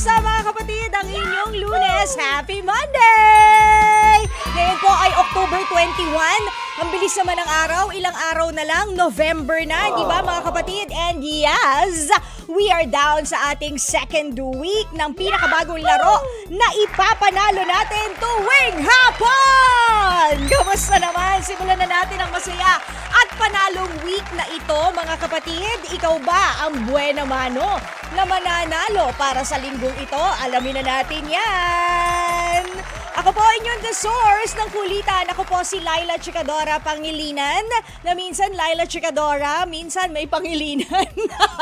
Kumusta mga kapatid? Ang inyong lunes. Happy Monday! Ngayon po ay October 21. Ang bilis naman ng araw. Ilang araw na lang. November na, di ba mga kapatid? And yes, we are down sa ating second week ng pinakabagong laro na ipapanalo natin tuwing hapon! Kamusta naman? Simulan na natin ang masaya at panalong week na ito mga kapatid. Ikaw ba ang buena mano na mananalo para sa linggong ito? Alamin na natin yan! Ako po inyong the source ng kulitan. Ako po si Laila Chikadora Pangilinan. Na minsan Laila Chikadora, minsan may Pangilinan.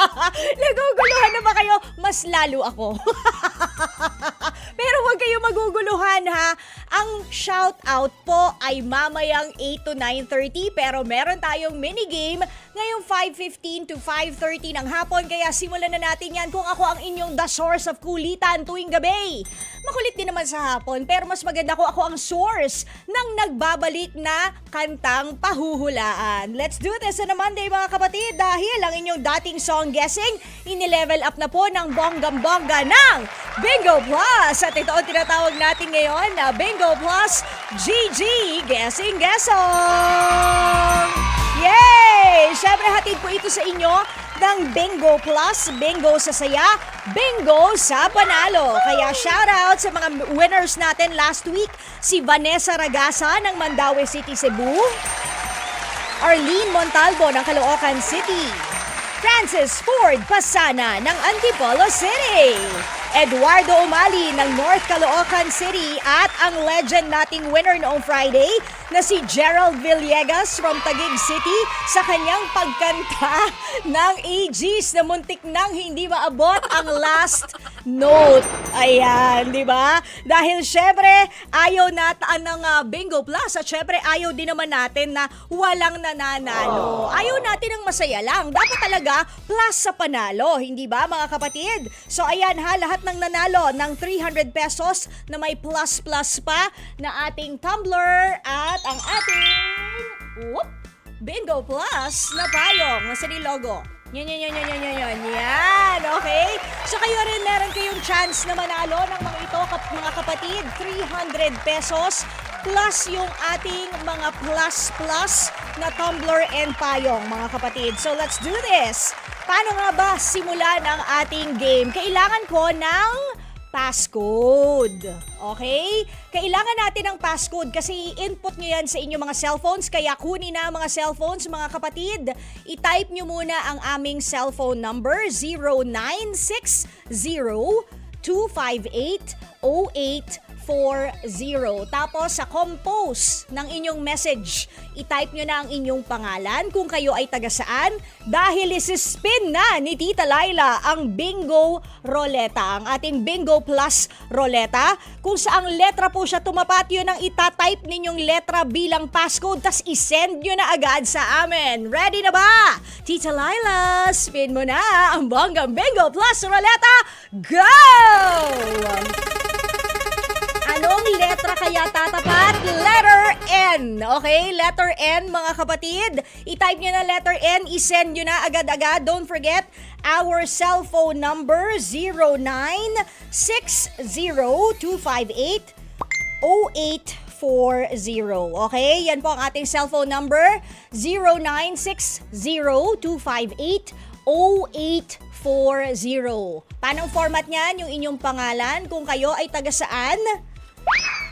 Naguguluhan na ba kayo? Mas lalo ako. Pero huwag kayo maguguluhan ha. Ang shout out po ay mamayang 8 to 9.30 pero meron tayong minigame ngayong 5.15 to 5.30 ng hapon. Kaya simulan na natin yan kung ako ang inyong the source of kulitan tuwing gabi. Makulit din naman sa hapon pero mas maganda ko ako ang source ng nagbabalik na kantang pahuhulaan. Let's do this on a Monday mga kapatid dahil ang inyong dating song guessing inilevel up na po ng bonggam-bongga ng Bingo Plus. At ito ang tinatawag natin ngayon na Bingo Plus GG Guessing Guessong! Yay! Siyempre hatid po ito sa inyo ng Bingo Plus, Bingo sa saya, Bingo sa panalo. Kaya shoutout sa mga winners natin last week, si Vanessa Ragasa ng Mandaue City, Cebu, Arlene Montalvo ng Caloocan City, Francis Ford Pasana ng Antipolo City, Eduardo Umali ng North Caloocan City at ang legend nating winner noong Friday na si Gerald Villegas from Taguig City sa kanyang pagkanta ng AGs na muntik nang hindi maabot ang last note. Ayan, di ba? Dahil syempre, ayaw nataan ng uh, Bingo Plus at syempre ayaw din naman natin na walang nananalo. Ayaw natin ng masaya lang. Dapat talaga plus sa panalo, hindi ba mga kapatid? So ayan ha, lahat ng nanalo ng 300 pesos na may plus plus pa na ating tumbler at ang ating whoop, Bingo Plus na payong. Nasa ni logo. Yan, yan, yan, yan, yan, yan, yan, okay? So kayo rin meron kayong chance na manalo ng mga ito, kap- mga kapatid, 300 pesos plus yung ating mga plus-plus na tumbler and payong, mga kapatid. So let's do this! Paano nga ba simulan ang ating game? Kailangan ko ng passcode. Okay? Kailangan natin ng passcode kasi input nyo yan sa inyong mga cellphones. Kaya kunin na mga cellphones, mga kapatid. I-type nyo muna ang aming cellphone number 0960 258 08 0917 Tapos sa compose ng inyong message, i-type nyo na ang inyong pangalan kung kayo ay taga saan dahil isispin na ni Tita Laila ang Bingo Roleta, ang ating Bingo Plus Roleta. Kung saang letra po siya tumapat, yun ang itatype ninyong letra bilang passcode tas isend nyo na agad sa amin. Ready na ba? Tita Laila, spin mo na ang bonggang Bingo Plus Roleta. Go! Letra kaya tatapat? Letter N. Okay? Letter N, mga kapatid. I-type nyo na letter N, isend nyo na agad-agad. Don't forget, our cellphone number 0960-258-0840. Okay? Yan po ang ating cellphone number. 0960-258-0840. 40. Paano format niyan? Yung inyong pangalan, kung kayo ay taga saan,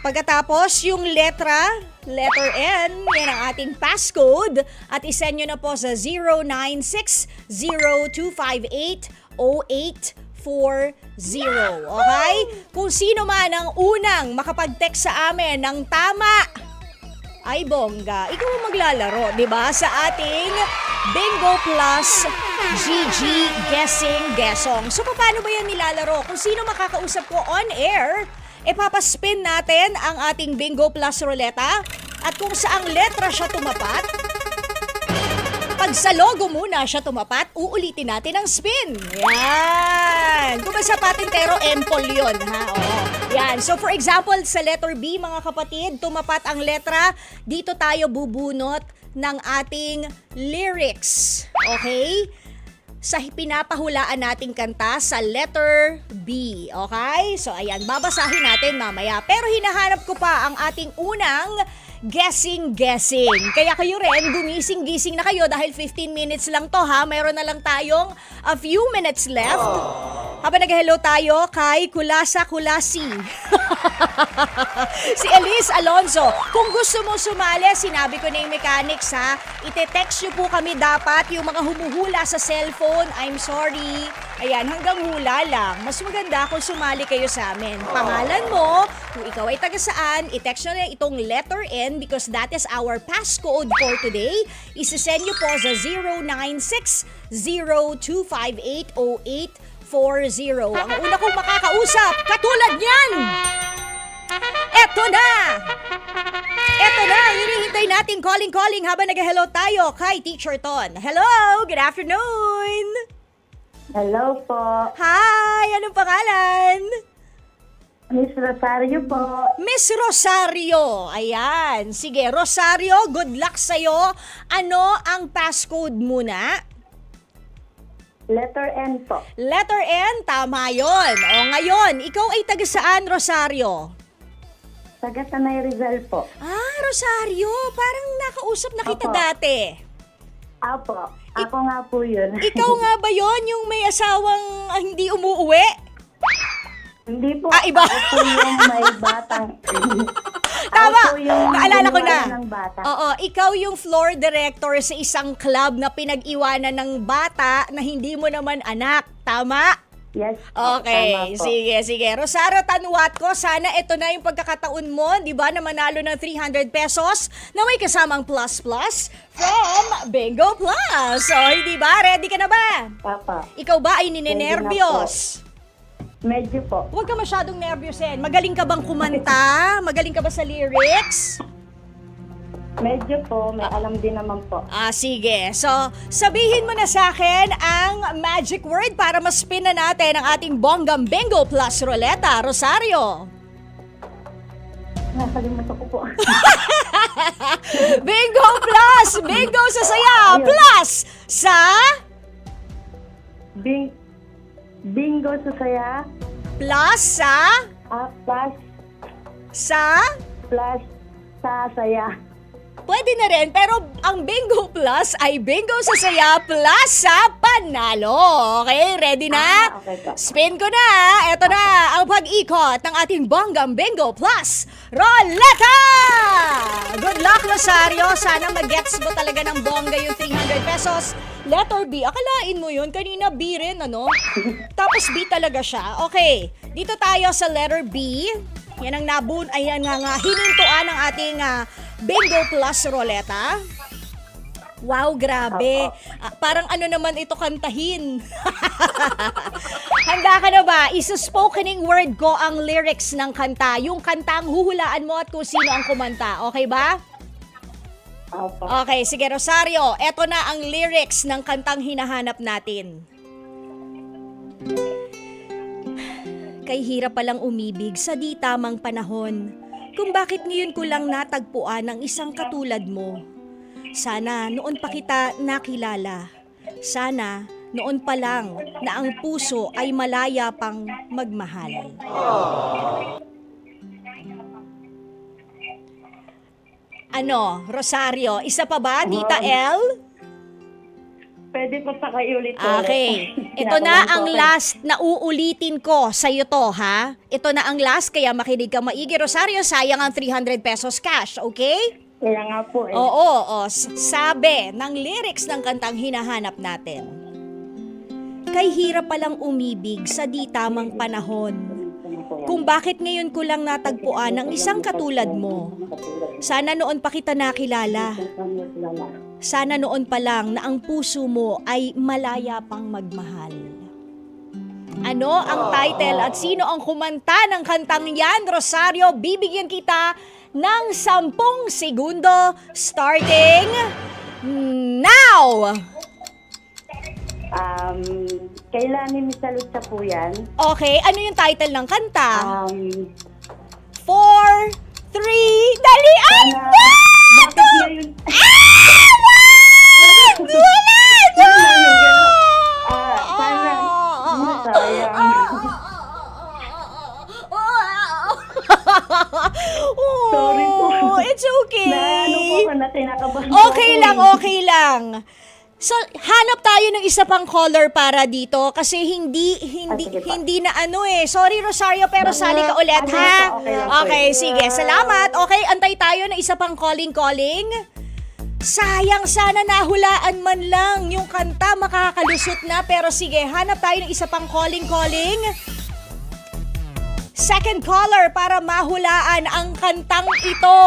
Pagkatapos, yung letra, letter N, yan ang ating passcode. At isend nyo na po sa 0960-258-0840. Okay? Kung sino man ang unang makapag-text sa amin ng tama, ay bongga. Ikaw ang maglalaro, di ba? Sa ating Bingo Plus GG Guessing Guessong. So, paano ba yan nilalaro? Kung sino makakausap ko on air, ipapaspin natin ang ating Bingo Plus Ruleta at kung saang letra siya tumapat, pag sa logo muna siya tumapat, uulitin natin ang spin. Yan. Kung sa patintero, empol yun, ha? Oo. Yan. So for example, sa letter B, mga kapatid, tumapat ang letra, dito tayo bubunot ng ating lyrics. Okay? Sa pinapahulaan nating kanta sa letter B. Okay? So ayan, babasahin natin mamaya. Pero hinahanap ko pa ang ating unang guessing-guessing. Kaya kayo rin, gumising-gising na kayo dahil 15 minutes lang to ha. Meron na lang tayong a few minutes left. Habang nag-hello tayo kay Kulasa Kulasi. si Elise Alonso. Kung gusto mo sumali, sinabi ko na yung mechanics ha. Ite-text nyo po kami dapat yung mga humuhula sa cellphone. I'm sorry. Ayan, hanggang hula lang. Mas maganda kung sumali kayo sa amin. Pangalan mo, kung ikaw ay taga saan, i-text nyo na itong letter N because that is our passcode for today. Isisend nyo po sa 096 Ang una kong makakausap, katulad niyan! Eto na! Eto na, hinihintay natin calling-calling habang nag-hello tayo kay Teacher Ton. Hello! Good afternoon! Hello po. Hi! Anong pangalan? Miss Rosario po. Miss Rosario. Ayan. Sige, Rosario, good luck sa'yo. Ano ang passcode muna? Letter N po. Letter N, tama yon. O ngayon, ikaw ay taga saan, Rosario? Taga Tanay Rizal po. Ah, Rosario, parang nakausap na kita Opo. dati. Apo. Ako nga po yun. Ikaw nga ba yon yung may asawang ah, hindi umuuwi? Hindi po. Ah, iba. Ako po yung may batang. Tama. Ako po yung Naalala ko na. iniwanan ng bata. Oo, ikaw yung floor director sa isang club na pinag-iwanan ng bata na hindi mo naman anak. Tama? Yes. Okay, sige, sige. Rosario Tanwat ko, sana ito na yung pagkakataon mo, di ba, na manalo ng 300 pesos na may kasamang plus plus from Bingo Plus. So, hindi ba? Ready ka na ba? Papa. Ikaw ba ay ninenervyos? Medyo po. Huwag ka masyadong nervyusin. Magaling ka bang kumanta? Magaling ka ba sa lyrics? Medyo po. May alam din naman po. Ah, sige. So, sabihin mo na sa akin ang magic word para ma-spin na natin ang ating Bonggam Bingo Plus Roleta. Rosario. Nakalimutan ko po. Bingo Plus! Bingo sa saya! Ayun. Plus sa... Bing Bingo sa saya. Plus sa... Ah, plus, Sa... plus, sa saya. Pwede na rin, pero ang Bingo Plus ay Bingo sa saya plus sa panalo. Okay, ready na? Ah. Spin ko na. Ito na ang pag-ikot ng ating Bonggam Bingo Plus. Roleta! Good luck, Rosario. Sana mag-gets mo talaga ng bongga yung 300 pesos. Letter B. Akalain mo yun. Kanina B rin, ano? Tapos B talaga siya. Okay. Dito tayo sa letter B. Yan ang nabun, ay yan nga nga, hinintuan ng ating ah, Bingo Plus Roleta. Wow, grabe. Ah, parang ano naman ito kantahin. Handa ka na ba? Isa-spokening word ko ang lyrics ng kanta. Yung kanta ang huhulaan mo at kung sino ang kumanta. Okay ba? Okay, sige Rosario. Eto na ang lyrics ng kantang hinahanap natin. Kay hirap palang umibig sa di tamang panahon. Kung bakit ngayon ko lang natagpuan ang isang katulad mo. Sana noon pa kita nakilala. Sana noon pa lang na ang puso ay malaya pang magmahal. Ano, Rosario, isa pa ba, Tita L? Pwede po pa kayo ulit Okay. Ito na ang last na uulitin ko sa iyo to, ha? Ito na ang last, kaya makinig ka maigi. Rosario, sayang ang 300 pesos cash, okay? Kaya nga po eh. Oo, oo. Sabi ng lyrics ng kantang hinahanap natin. Kay hirap palang umibig sa di tamang panahon. Kung bakit ngayon ko lang natagpuan ang isang katulad mo. Sana noon pa kita nakilala. Sana noon pa lang na ang puso mo ay malaya pang magmahal. Ano ang title at sino ang kumanta ng kantang yan, Rosario? Bibigyan kita ng 10 segundo starting now! Um, kailan ni Salutsa po yan? Okay, ano yung title ng kanta? Um, Four, three, dalian! na, bakit ngayon? Wala! Ah, oh, Sorry po. It's okay. Na ano po, na tinakabahan Okay ako lang, eh. okay lang. So, hanap tayo ng isa pang caller para dito kasi hindi hindi Ah, hindi na ano eh. Sorry Rosario pero Mga- sali ka ulit ano ha. po, okay po Okay, eh. sige. Salamat. Okay, antay tayo ng isa pang calling calling. Sayang sana nahulaan man lang yung kanta makakalusot na pero sige, hanap tayo ng isa pang calling calling. Second caller para mahulaan ang kantang ito.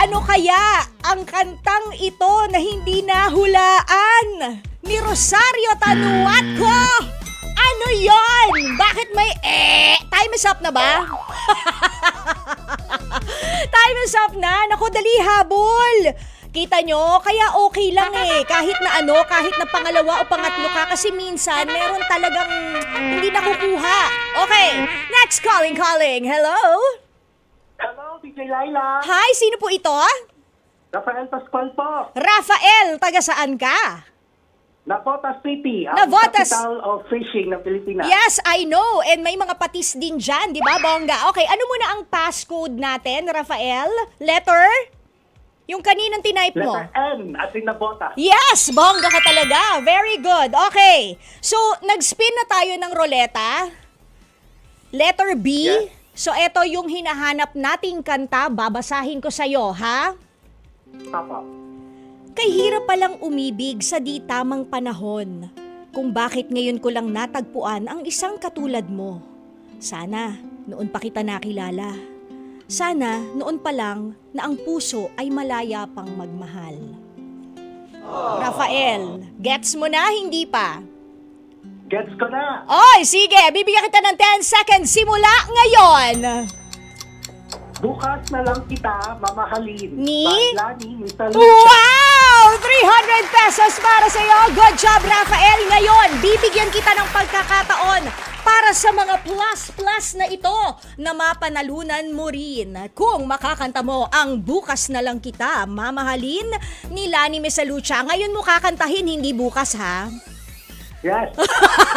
Ano kaya ang kantang ito na hindi nahulaan ni Rosario Tanuatco? Ano yon? Bakit may eh? Time is up na ba? Time is up na. Naku, dali habol. Kita nyo, kaya okay lang eh. Kahit na ano, kahit na pangalawa o pangatlo ka. Kasi minsan, meron talagang hindi nakukuha. Okay, next calling, calling. Hello? Hello, DJ Laila. Hi, sino po ito? Rafael Pascual po. Rafael, taga saan ka? Navotas City, ang Navotas- capital of fishing ng Pilipinas. Yes, I know. And may mga patis din dyan, di ba, Bongga? Okay, ano muna ang passcode natin, Rafael? Letter? Yung kaninang type mo? Letter N, as in Navotas. Yes, bongga ka talaga. Very good. Okay. So, nag-spin na tayo ng roleta. Letter B. Yes. So, ito yung hinahanap nating kanta. Babasahin ko sa'yo, ha? Papa. Kay hirap palang umibig sa di tamang panahon. Kung bakit ngayon ko lang natagpuan ang isang katulad mo. Sana noon pa kita nakilala. Sana noon pa lang na ang puso ay malaya pang magmahal. Rafael, gets mo na hindi pa? Gets ko na. Oy, sige, bibigyan kita ng 10 seconds simula ngayon. Bukas na lang kita mamahalin. Ni? By Lani. Wow! 300 pesos para sa iyo. Good job, Rafael. Ngayon, bibigyan kita ng pagkakataon para sa mga plus-plus na ito na mapanalunan mo rin. Kung makakanta mo ang Bukas na lang kita, mamahalin ni Lani Mesalucha. Ngayon mo kakantahin, hindi bukas ha. Yes.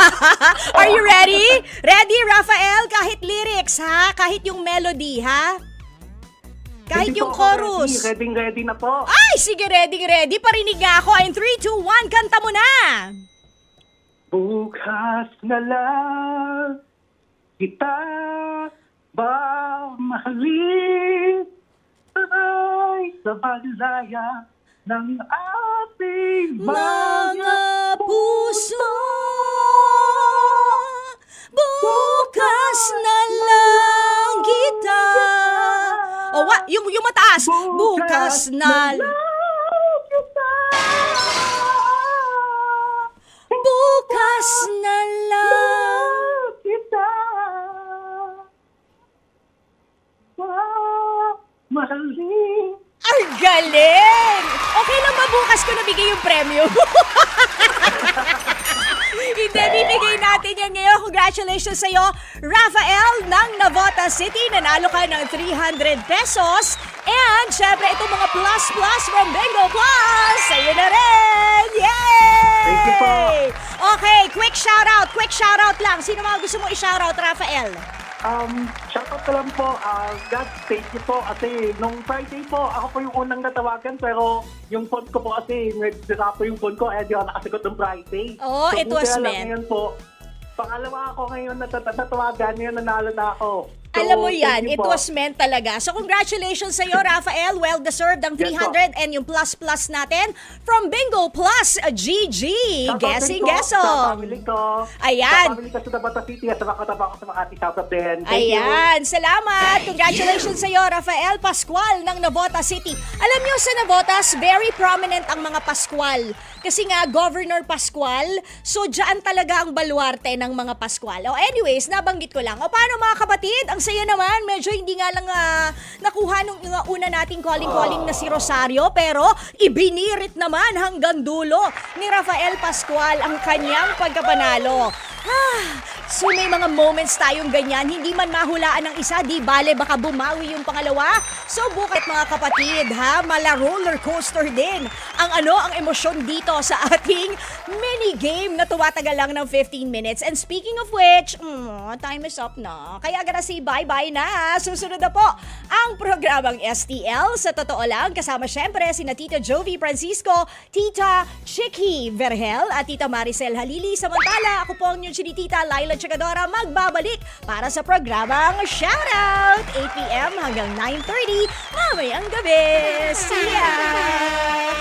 Are you ready? Ready, Rafael? Kahit lyrics ha? Kahit yung melody ha? Kahit Hindi yung chorus. Ready, ready, ready na po. Ay, sige, ready, ready. Parinig nga ako. In 3, 2, 1, kanta mo na. Bukas na lang kita ba mahalin ay sa balaya ng ating Mga puso, bukas na lang kita. O, wa, yung, yung mataas. Bukas na lang. Bukas na lang. kita mahalin Ang galing! Premyo? Hindi, bibigay natin yan ngayon. Congratulations sa'yo, Rafael ng Navota City. Nanalo ka ng 300 pesos. And, syempre, itong mga plus-plus from Bingo Plus. Sa'yo na rin! Yay! Thank you po. Okay, quick shoutout. Quick shoutout lang. Sino mga gusto mo i-shoutout, Rafael? Um, shoutout ko lang po, uh, God, thank you po. Kasi nung Friday po, ako po yung unang natawagan, pero yung phone ko po kasi, nagsira po yung phone ko, eh di ako nakasagot ng Friday. Oh, it buti was meant. Ngayon po, pangalawa ako ngayon natat- natawagan, ngayon nanalo na ako. So, Alam mo yan, it po. was meant talaga. So congratulations sa iyo, Rafael. Well deserved ang Yes, po. 300 and yung plus plus natin from Bingo Plus GG. Shoutout Guessing. Sa family ko. Ayan. Sa family ko sa Dabata City at sa mga katabang ko sa mga ati shoutout din. Thank you. Ayan, salamat. Congratulations sa iyo, Rafael Pascual ng Navota City. Alam niyo sa Navotas, very prominent ang mga Pascual. Kasi nga, Governor Pascual, so dyan talaga ang baluarte ng mga Pascual. O anyways, nabanggit ko lang. O paano mga kapatid, ang saya naman. Medyo hindi nga lang ah, nakuha nung yung una nating calling-calling na si Rosario pero ibinirit naman hanggang dulo ni Rafael Pascual ang kanyang pagkapanalo. Ah, so may mga moments tayong ganyan, hindi man mahulaan ng isa, di bale baka bumawi yung pangalawa. So bukat mga kapatid ha, mala roller coaster din ang ano, ang emosyon dito sa ating mini game na tumatagal lang ng 15 minutes. And speaking of which, mm, time is up na. Kaya gonna say bye-bye na. Susunod na po ang programang STL. Sa totoo lang, kasama syempre si Tita Jovi Francisco, Tita Chicky Verhel at Tita Maricel Halili. Samantala, ako po ang inyong Tita Laila Chagadora magbabalik para sa programang Shoutout 8pm hanggang 9.30 mamayang gabi. See ya!